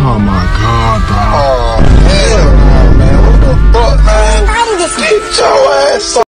Oh my god, bro. Oh, hell no, man. What the fuck, man? Get your ass up.